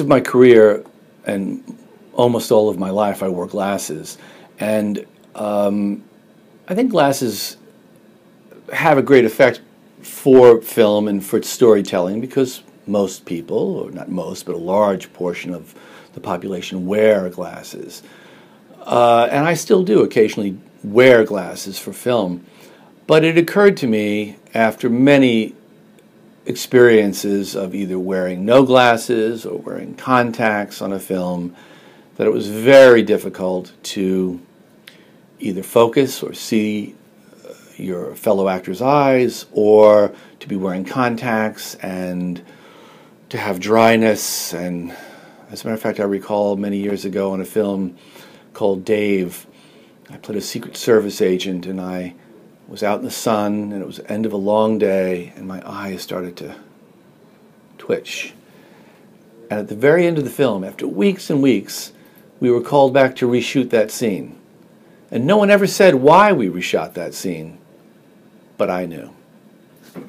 of my career and almost all of my life, I wore glasses, and um, I think glasses have a great effect for film and for storytelling because most people, or not most, but a large portion of the population wear glasses. Uh, and I still do occasionally wear glasses for film. But it occurred to me after many experiences of either wearing no glasses or wearing contacts on a film that it was very difficult to either focus or see uh, your fellow actor's eyes or to be wearing contacts and to have dryness. And as a matter of fact, I recall many years ago in a film called Dave, I played a Secret Service agent and I was out in the sun and it was the end of a long day and my eyes started to twitch. And at the very end of the film, after weeks and weeks, we were called back to reshoot that scene. And no one ever said why we reshot that scene, but I knew.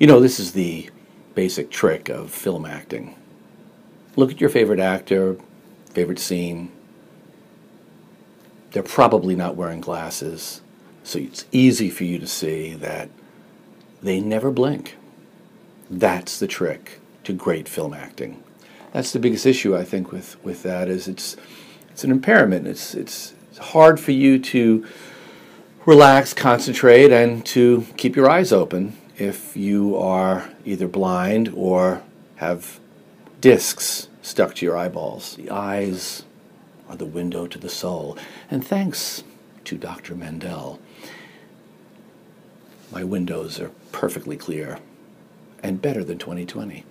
You know, this is the basic trick of film acting. Look at your favorite actor, favorite scene, they're probably not wearing glasses, so it's easy for you to see that they never blink. That's the trick to great film acting. That's the biggest issue I think with, with that is it's it's an impairment. It's it's hard for you to relax, concentrate, and to keep your eyes open if you are either blind or have discs stuck to your eyeballs. The eyes are the window to the soul. And thanks to Dr. Mandel, my windows are perfectly clear and better than 2020.